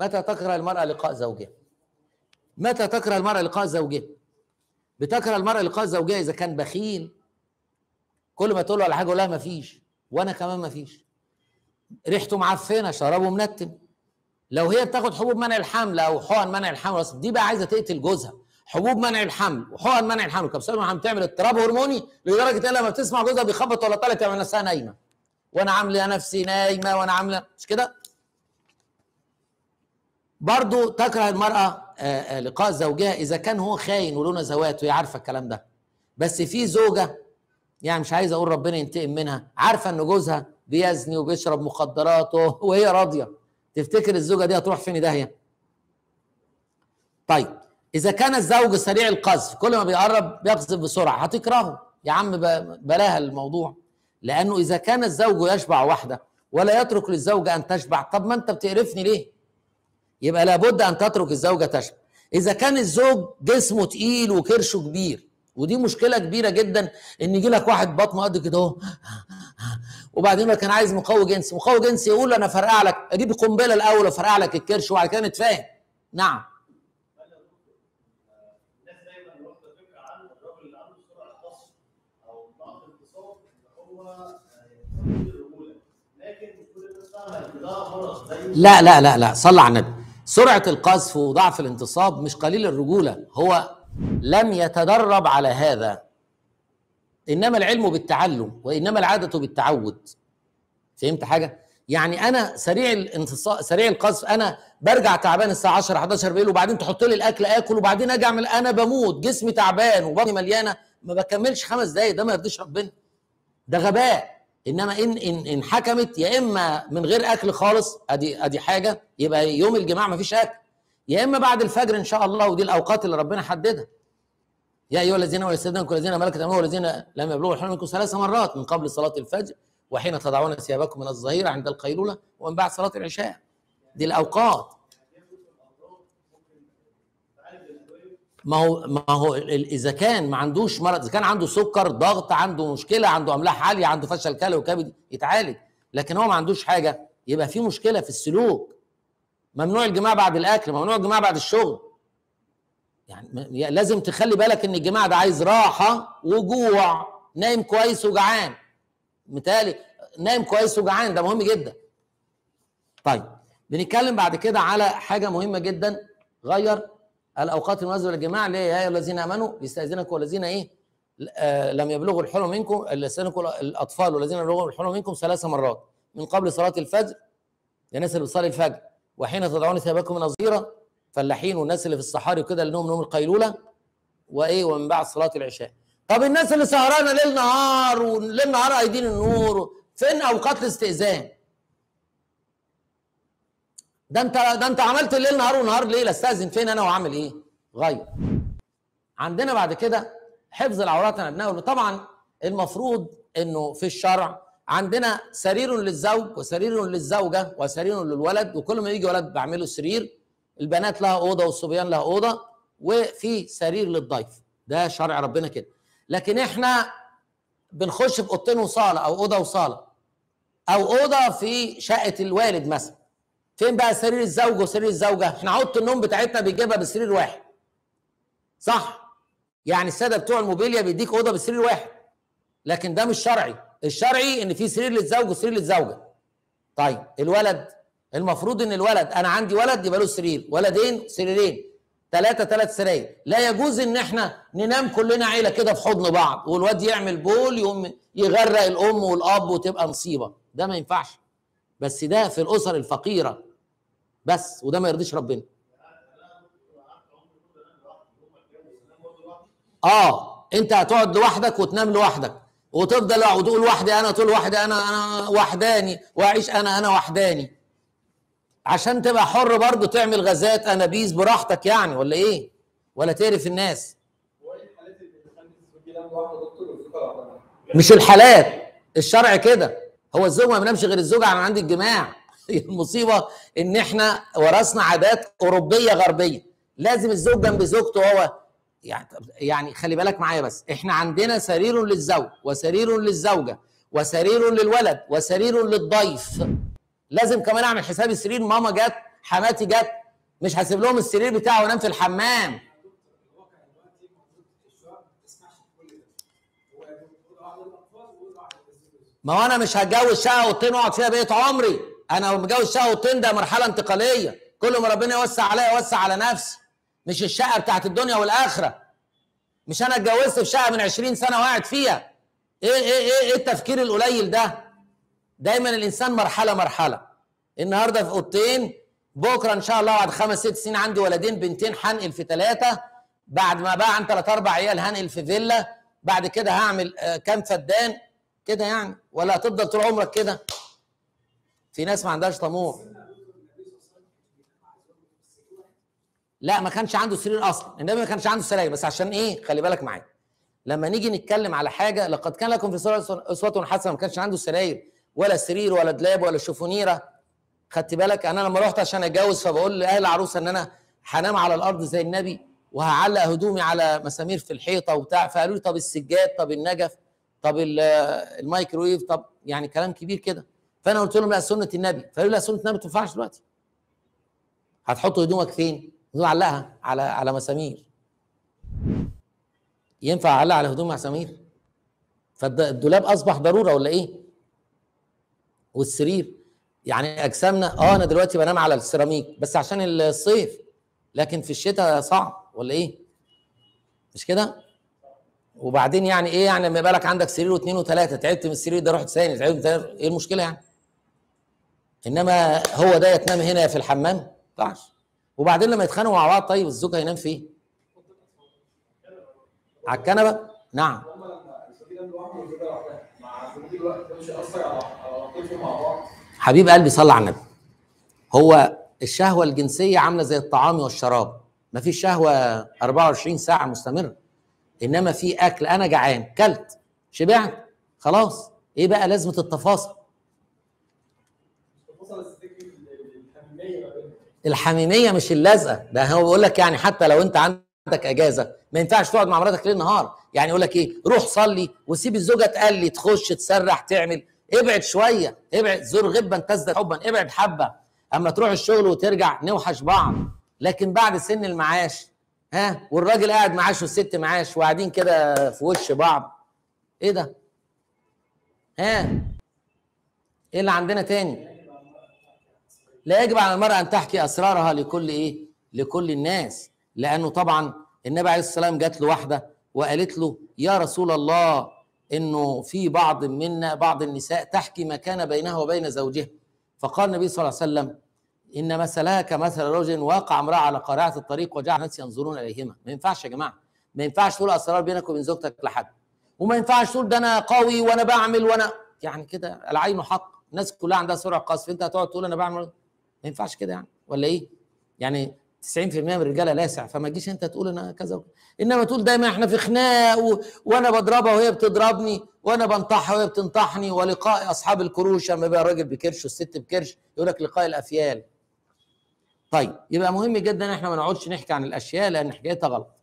متى تكره المرأة لقاء زوجها؟ متى تكره المرأة لقاء زوجها؟ بتكره المرأة لقاء زوجها إذا كان بخيل؟ كل ما تقول له على حاجة يقول لها مفيش وأنا كمان مفيش ريحته معفنة شرابه منتن. لو هي بتاخد حبوب منع الحمل أو حقن منع الحمل دي بقى عايزة تقتل جوزها. حبوب منع الحمل وحقن منع الحمل. كبسولة الحمل تعمل اضطراب هرموني لدرجة إن لما بتسمع جوزها بيخبط ولا طالع تعمل نفسها نايمة. وأنا عاملة نفسي نايمة وأنا عاملة مش كده؟ برضو تكره المرأة آه، آه، لقاء زوجها إذا كان هو خاين وله نزوات وهي عارفة الكلام ده. بس في زوجة يعني مش عايز أقول ربنا ينتقم منها عارفة إن جوزها بيزني وبيشرب مخدرات وهي راضية. تفتكر الزوجة دي هتروح فين داهية طيب إذا كان الزوج سريع القذف كل ما بيقرب بيقذف بسرعة هتكرهه؟ يا عم بلاها الموضوع. لأنه إذا كان الزوج يشبع وحده ولا يترك للزوجة أن تشبع طب ما أنت بتقرفني ليه؟ يبقى لابد أن تترك الزوجة تشبع. إذا كان الزوج جسمه تقيل وكرشه كبير ودي مشكلة كبيرة جدا إن يجي لك واحد بطنه قد كده أهو وبعدين كان عايز مقوي جنسي مقوي جنسي يقول أنا فرقع لك أجيب قنبله الأول وفرقع لك الكرش وبعد كده نتفاهم. نعم. لا لا لا لا صلى على النبي. سرعة القذف وضعف الانتصاب مش قليل الرجولة. هو لم يتدرب على هذا. إنما العلم بالتعلم وإنما العادة بالتعود. فهمت حاجة؟ يعني أنا سريع الانتصاب سريع القذف أنا برجع تعبان الساعة 10 11 بالليل وبعدين تحط لي الأكل آكل وبعدين أجي اعمل أنا بموت جسمي تعبان وبطني مليانة ما بكملش خمس دقايق ده ما يرضيش ربنا. ده غباء. إنما ان ان إن حكمت يا إما من غير أكل خالص ادي أدي حاجة يبقى يوم الجماع ما فيش أكل. يا إما بعد الفجر إن شاء الله ودي الأوقات اللي ربنا حددها. يا أيها الذين ويستاذنكم الذين ملكت ايمانكم والذين لم يبلغوا الحلم منكم ثلاث مرات من قبل صلاة الفجر وحين تضعون ثيابكم من الظهيره عند القيلولة ومن بعد صلاة العشاء. دي الأوقات. ما هو ما هو إذا كان ما عندوش مرض إذا كان عنده سكر ضغط عنده مشكلة عنده أملاح عالية عنده فشل كلوي وكبد يتعالج. لكن هو ما عندوش حاجة يبقى في مشكلة في السلوك. ممنوع الجماع بعد الأكل ممنوع الجماع بعد الشغل. يعني لازم تخلي بالك إن الجماع ده عايز راحة وجوع. نايم كويس وجعان. متهيألي نايم كويس وجعان ده مهم جدا. طيب بنتكلم بعد كده على حاجة مهمة جدا. غير الأوقات المناسبة للجماع اللي هي يا الذين آمنوا يستاذنكم والذين إيه آه لم يبلغوا الحلم منكم يستاذنكم الأطفال والذين يبلغوا الحلم منكم ثلاث مرات من قبل صلاة الفجر الناس اللي بتصلي الفجر وحين تضعون ثيابكم من الظهيره فلاحين والناس اللي في الصحاري وكده اللي نوم نوم القيلولة وإيه ومن بعد صلاة العشاء. طب الناس اللي سهرانة ليل نهار وليل نهار أيدين النور فين أوقات الاستئذان ده انت ده انت عملت الليل نهار ونهار ليل استاذن فين أنا واعمل إيه؟ غير. عندنا بعد كده حفظ العورات عن ابناء طبعا المفروض إنه في الشرع عندنا سرير للزوج وسرير للزوجة وسرير للولد وكل ما يجي ولد بعمله سرير البنات لها أوضة والصبيان لها أوضة وفي سرير للضيف. ده شرع ربنا كده. لكن إحنا بنخش في أوضتين وصالة أو أوضة وصالة أو أوضة في شقة الوالد مثلا. فين بقى سرير الزوج وسرير الزوجة؟ إحنا اوضه النوم بتاعتنا بنجيبها بسرير واحد. صح. يعني السادة بتوع الموبيليا بيديك أوضة بسرير واحد. لكن ده مش شرعي. الشرعي إن في سرير للزوج وسرير للزوجة. طيب الولد المفروض إن الولد أنا عندي ولد يبقى له سرير. ولدين سريرين. ثلاثة ثلاث سراير. لا يجوز إن إحنا ننام كلنا عيلة كده في حضن بعض. والواد يعمل بول يقوم يغرق الأم والأب وتبقى مصيبة. ده ما ينفعش. بس ده في الأسر الفقيرة. بس وده ما يرضيش ربنا. آه أنت هتقعد لوحدك وتنام لوحدك وتفضل وتقول وحدي أنا تقول وحدي أنا أنا وحداني وأعيش أنا أنا وحداني. عشان تبقى حر برضه تعمل غازات أنابيز براحتك يعني ولا إيه؟ ولا تعرف الناس؟ مش الحالات الشرع كده. هو الزوج ما بينامش غير الزوجه عن عند الجماع. المصيبة إن إحنا ورثنا عادات أوروبية غربية. لازم الزوج جنب زوجته هو. يعني يعني خلي بالك معايا بس إحنا عندنا سرير للزوج وسرير للزوجة وسرير للولد وسرير للضيف. لازم كمان أعمل حساب السرير ماما جت حماتي جت مش هسيب لهم السرير بتاعه وانام في الحمام. ما هو أنا مش هتجوز شقة اوضتين وأقعد فيها بقية عمري. أنا متجوز شقة اوضتين ده مرحلة انتقالية. كل ما ربنا يوسع عليا يوسع على نفسي. مش الشقة بتاعت الدنيا والآخرة. مش أنا اتجوزت في شقة من 20 سنة وقاعد فيها. إيه إيه إيه إيه التفكير القليل ده؟ دايما الإنسان مرحلة مرحلة. النهارده في أوضتين بكرة إن شاء الله بعد خمس ست سنين عندي ولدين بنتين هنقل في ثلاثة بعد ما بقى عن ثلاث أربع عيال هنقل في فيلا. بعد كده هعمل آه، كام فدان. كده يعني. ولا هتفضل طول عمرك كده. في ناس ما عندهاش طموح. لا ما كانش عنده سرير أصلا. النبي ما كانش عنده سراير. بس عشان إيه؟ خلي بالك معايا. لما نيجي نتكلم على حاجة لقد كان لكم في أسوة حسنة ما كانش عنده سراير ولا سرير ولا دولاب ولا شوفونيرة. خدت بالك؟ أنا لما رحت عشان أتجوز فبقول لأهل العروسة إن أنا هنام على الأرض زي النبي وهعلق هدومي على مسامير في الحيطة وبتاع. فقالوا لي طب السجاد طب النجف طب ال- الميكرويف طب يعني كلام كبير كده. فانا قلت لهم لا سنة النبي فقالوا لا سنة النبي ما تنفعش دلوقتي هتحط هدومك فين؟ هدوم علقها على على مسامير ينفع اعلق على هدوم مسامير فالدولاب اصبح ضرورة ولا إيه؟ والسرير يعني اجسامنا آه أنا دلوقتي بنام على السيراميك بس عشان الصيف لكن في الشتاء صعب ولا إيه؟ مش كده؟ وبعدين يعني إيه يعني لما يبقى لك عندك سرير واثنين وثلاثه تعبت من السرير ده رحت ثاني تعبت من إيه المشكلة يعني؟ إنما هو ده يتنام هنا في الحمام؟ ما ينفعش وبعدين لما يتخانقوا مع بعض طيب الزوج هينام فين؟ على الكنبة؟ نعم. حبيب قلبي صلى على النبي. هو الشهوة الجنسية عاملة زي الطعام والشراب. ما في شهوة 24 ساعة مستمرة. إنما في أكل أنا جعان كلت شبعت خلاص. إيه بقى لازمة التفاصيل؟ الحميميه مش اللزقة. ده هو بيقول لك يعني حتى لو أنت عندك أجازة ما ينفعش تقعد مع مراتك ليل نهار. يعني يقول لك إيه؟ روح صلي وسيب الزوجة تقلي تخش تسرح تعمل. ابعد شوية ابعد. زور غبا تزداد حبا ابعد حبة. أما تروح الشغل وترجع نوحش بعض. لكن بعد سن المعاش ها؟ والراجل قاعد معاش والست معاش وقاعدين كده في وش بعض. إيه ده؟ ها؟ إيه اللي عندنا تاني؟ لا يجب على المرأة أن تحكي أسرارها لكل إيه؟ لكل الناس. لأنه طبعا النبي عليه الصلاة والسلام جات له واحدة وقالت له يا رسول الله إنه في بعض منا بعض النساء تحكي ما كان بينها وبين زوجها. فقال النبي صلى الله عليه وسلم إن مثلها كمثل رجل واقع امرأة على قارعة الطريق وجعل الناس ينظرون إليهما. ما ينفعش يا جماعة. ما ينفعش تقول أسرار بينك وبين زوجتك لحد. وما ينفعش تقول ده أنا قوي وأنا بعمل وأنا يعني كده العين حق. الناس كلها عندها سرعة قذف أنت هتقعد تقول أنا بعمل ما ينفعش كده يعني ولا إيه؟ يعني 90% من الرجالة لاسع فما تجيش أنت تقول أنا كذا وكذا. إنما تقول دايما إحنا في خناق و... وأنا بضربها وهي بتضربني وأنا بنطحها وهي بتنطحني ولقاء أصحاب الكروش لما يبقى الراجل بكرش والست بكرش يقول لك لقاء الأفيال. طيب يبقى مهم جدا إحنا ما نقعدش نحكي عن الأشياء لأن حكايتها غلط.